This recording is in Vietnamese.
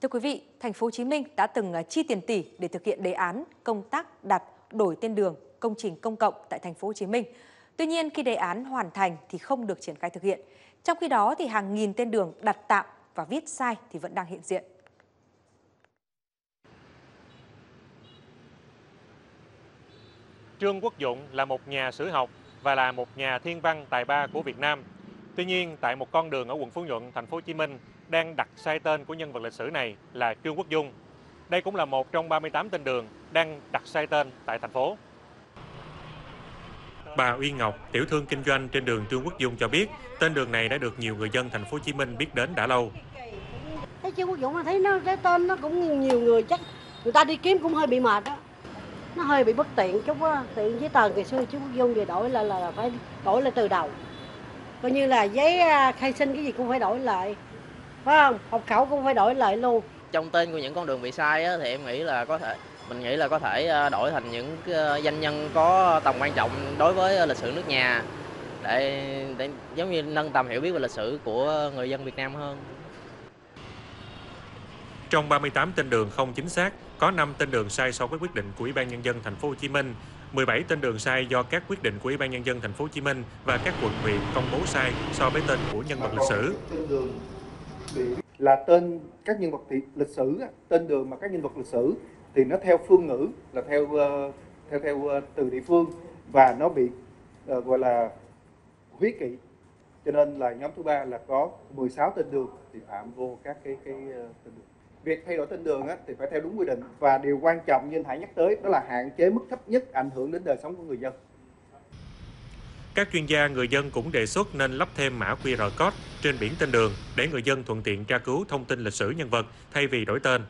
Thưa quý vị, thành phố Hồ Chí Minh đã từng à, chi tiền tỷ để thực hiện đề án công tác đặt đổi tên đường công trình công cộng tại thành phố Hồ Chí Minh. Tuy nhiên khi đề án hoàn thành thì không được triển khai thực hiện. Trong khi đó thì hàng nghìn tên đường đặt tạm và viết sai thì vẫn đang hiện diện. Trương Quốc Dụng là một nhà sử học và là một nhà thiên văn tài ba của Việt Nam. Tuy nhiên, tại một con đường ở quận Phú Nhuận, thành phố Hồ Chí Minh đang đặt sai tên của nhân vật lịch sử này là Trương Quốc Dung. Đây cũng là một trong 38 tên đường đang đặt sai tên tại thành phố. Bà Uy Ngọc, tiểu thương kinh doanh trên đường Trương Quốc Dung cho biết, tên đường này đã được nhiều người dân thành phố Hồ Chí Minh biết đến đã lâu. Thấy Trương Quốc Dũng thấy nó cái tên nó cũng nhiều người chắc người ta đi kiếm cũng hơi bị mệt đó. Nó hơi bị bất tiện chút á, tiện giấy tờ ngày xưa Trương Quốc Dung thì đổi là, là phải đổi lại từ đầu. Coi như là giấy à, khai sinh cái gì cũng phải đổi lại. Phải không? Học khẩu cũng phải đổi lại luôn. trong tên của những con đường bị sai á, thì em nghĩ là có thể mình nghĩ là có thể ờ, đổi thành những cái, ờ, danh nhân có tầm quan trọng đối với lịch sử nước nhà để, để giống như nâng tầm hiểu biết về lịch sử của người dân Việt Nam hơn. Trong 38 tên đường không chính xác, có 5 tên đường sai so với quyết định của Ủy ban nhân dân thành phố Hồ Chí Minh, 17 tên đường sai do các quyết định của Ủy ban nhân dân thành phố Hồ Chí Minh và các quận huyện công bố sai so với tên của nhân vật lịch sử. là tên các nhân vật thị, lịch sử tên đường mà các nhân vật lịch sử thì nó theo phương ngữ là theo ờ, theo theo ờ, từ địa phương và nó bị ờ, gọi là huyết kỵ cho nên là nhóm thứ ba là có 16 tên đường thì phạm vô các cái cái tên đường việc thay đổi tên đường á, thì phải theo đúng quy định và điều quan trọng như anh Hải nhắc tới đó là hạn chế mức thấp nhất ảnh hưởng đến đời sống của người dân Các chuyên gia người dân cũng đề xuất nên lắp thêm mã QR code trên biển tên đường để người dân thuận tiện tra cứu thông tin lịch sử nhân vật thay vì đổi tên.